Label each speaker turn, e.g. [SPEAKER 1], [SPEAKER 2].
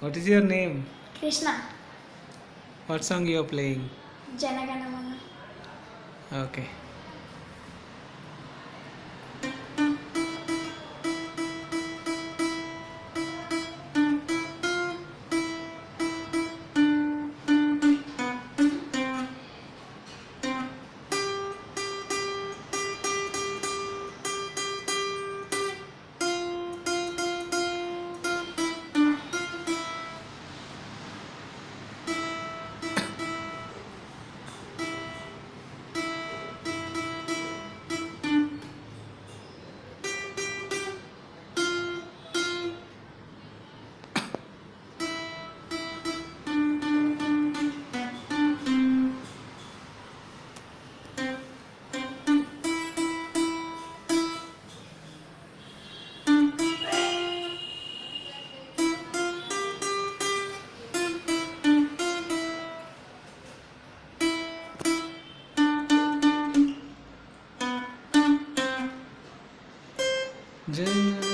[SPEAKER 1] What is your name?
[SPEAKER 2] Krishna,
[SPEAKER 1] What song you are playing?
[SPEAKER 2] Janaganamana.
[SPEAKER 1] Okay. Jana